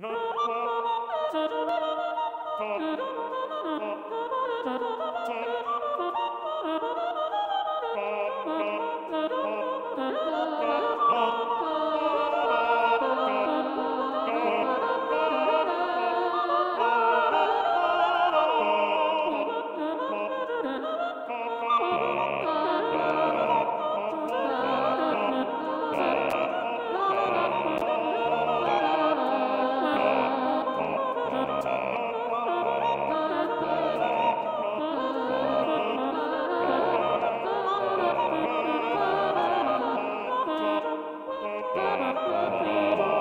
No. i'm a little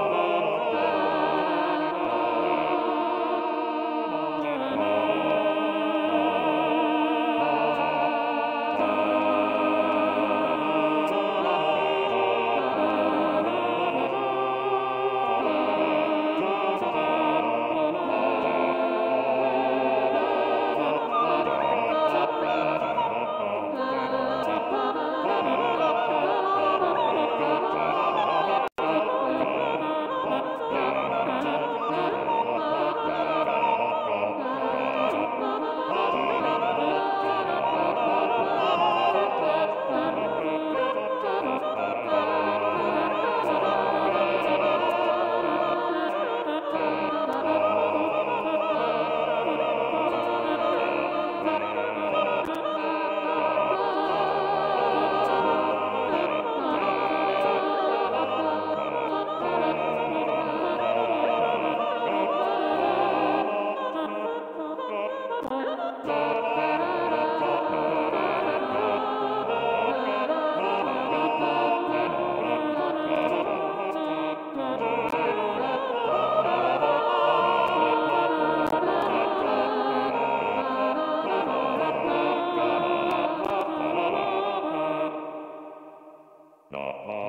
哪怕